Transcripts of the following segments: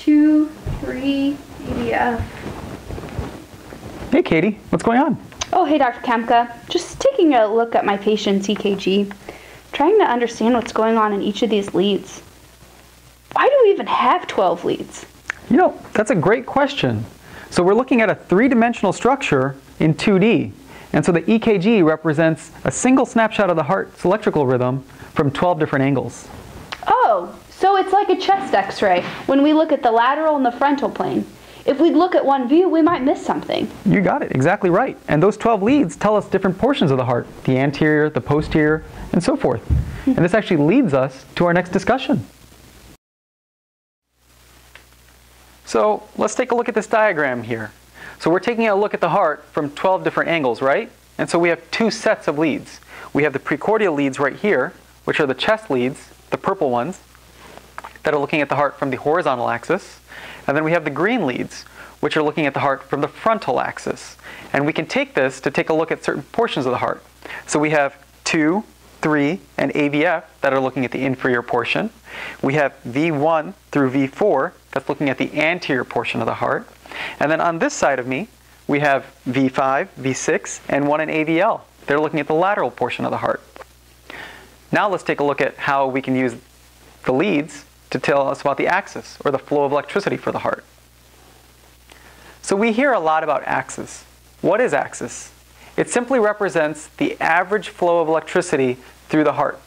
two, three, AVF. Hey, Katie, what's going on? Oh, hey, Dr. Khemka. Just taking a look at my patient's EKG, trying to understand what's going on in each of these leads. Why do we even have 12 leads? You know, that's a great question. So we're looking at a three-dimensional structure in 2D. And so the EKG represents a single snapshot of the heart's electrical rhythm from 12 different angles. So it's like a chest x-ray when we look at the lateral and the frontal plane. If we look at one view, we might miss something. You got it, exactly right. And those 12 leads tell us different portions of the heart, the anterior, the posterior, and so forth. Hmm. and this actually leads us to our next discussion. So let's take a look at this diagram here. So we're taking a look at the heart from 12 different angles, right? And so we have two sets of leads. We have the precordial leads right here, which are the chest leads, the purple ones, that are looking at the heart from the horizontal axis. And then we have the green leads, which are looking at the heart from the frontal axis. And we can take this to take a look at certain portions of the heart. So we have 2, 3, and AVF that are looking at the inferior portion. We have V1 through V4 that's looking at the anterior portion of the heart. And then on this side of me, we have V5, V6, and 1 and AVL. They're looking at the lateral portion of the heart. Now let's take a look at how we can use the leads to tell us about the axis, or the flow of electricity for the heart. So we hear a lot about axis. What is axis? It simply represents the average flow of electricity through the heart.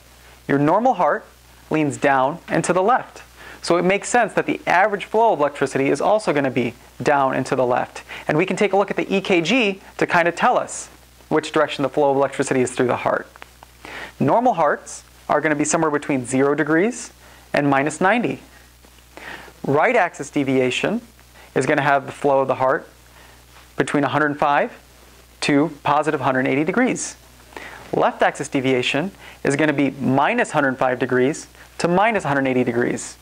Your normal heart leans down and to the left. So it makes sense that the average flow of electricity is also going to be down and to the left. And we can take a look at the EKG to kind of tell us which direction the flow of electricity is through the heart. Normal hearts are going to be somewhere between 0 degrees and minus 90. Right axis deviation is going to have the flow of the heart between 105 to positive 180 degrees. Left axis deviation is going to be minus 105 degrees to minus 180 degrees.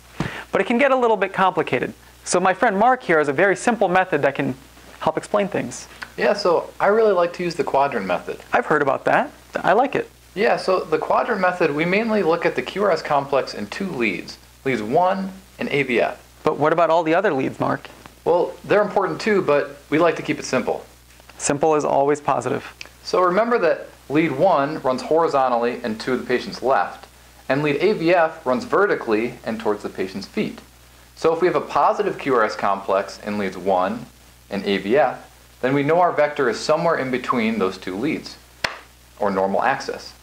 But it can get a little bit complicated. So my friend Mark here has a very simple method that can help explain things. Yeah, so I really like to use the quadrant method. I've heard about that. I like it. Yeah, so the quadrant method, we mainly look at the QRS complex in two leads, leads 1 and AVF. But what about all the other leads, Mark? Well, they're important too, but we like to keep it simple. Simple is always positive. So remember that lead 1 runs horizontally and to the patient's left, and lead AVF runs vertically and towards the patient's feet. So if we have a positive QRS complex in leads 1 and AVF, then we know our vector is somewhere in between those two leads, or normal axis.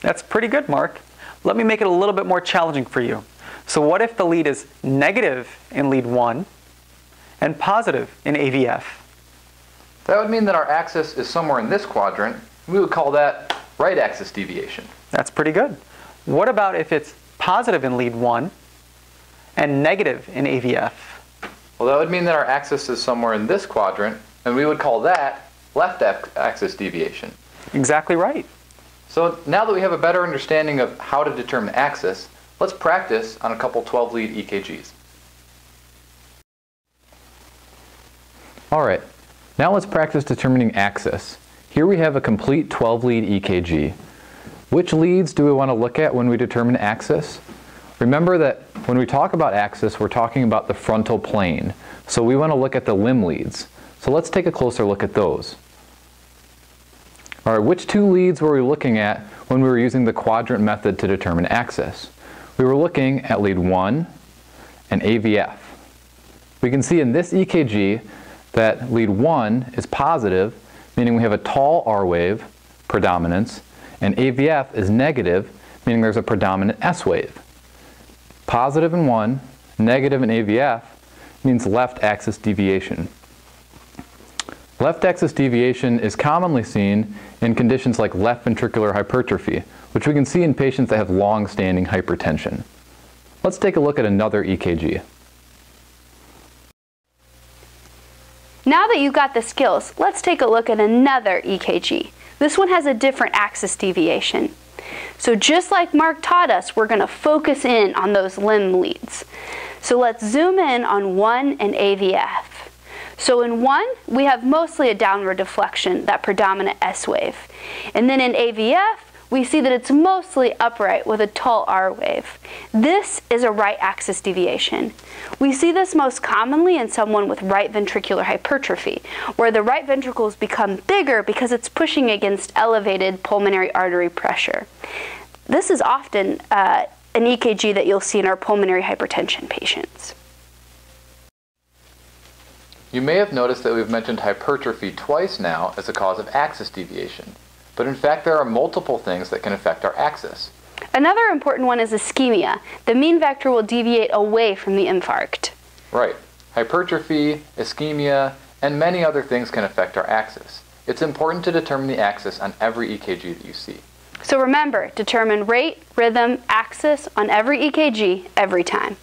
That's pretty good, Mark. Let me make it a little bit more challenging for you. So what if the lead is negative in lead 1 and positive in AVF? That would mean that our axis is somewhere in this quadrant. We would call that right axis deviation. That's pretty good. What about if it's positive in lead 1 and negative in AVF? Well, that would mean that our axis is somewhere in this quadrant, and we would call that left axis deviation. Exactly right. So now that we have a better understanding of how to determine axis, let's practice on a couple 12-lead EKGs. All right, now let's practice determining axis. Here we have a complete 12-lead EKG. Which leads do we want to look at when we determine axis? Remember that when we talk about axis, we're talking about the frontal plane. So we want to look at the limb leads. So let's take a closer look at those. All right, which two leads were we looking at when we were using the quadrant method to determine axis? We were looking at lead 1 and AVF. We can see in this EKG that lead 1 is positive, meaning we have a tall R wave predominance, and AVF is negative, meaning there's a predominant S wave. Positive in 1, negative in AVF means left axis deviation. Left axis deviation is commonly seen in conditions like left ventricular hypertrophy, which we can see in patients that have long-standing hypertension. Let's take a look at another EKG. Now that you've got the skills, let's take a look at another EKG. This one has a different axis deviation. So just like Mark taught us, we're going to focus in on those limb leads. So let's zoom in on 1 and AVF. So in 1, we have mostly a downward deflection, that predominant S wave. And then in AVF, we see that it's mostly upright with a tall R wave. This is a right axis deviation. We see this most commonly in someone with right ventricular hypertrophy, where the right ventricles become bigger because it's pushing against elevated pulmonary artery pressure. This is often uh, an EKG that you'll see in our pulmonary hypertension patients. You may have noticed that we've mentioned hypertrophy twice now as a cause of axis deviation, but in fact there are multiple things that can affect our axis. Another important one is ischemia. The mean vector will deviate away from the infarct. Right. Hypertrophy, ischemia, and many other things can affect our axis. It's important to determine the axis on every EKG that you see. So remember, determine rate, rhythm, axis on every EKG every time.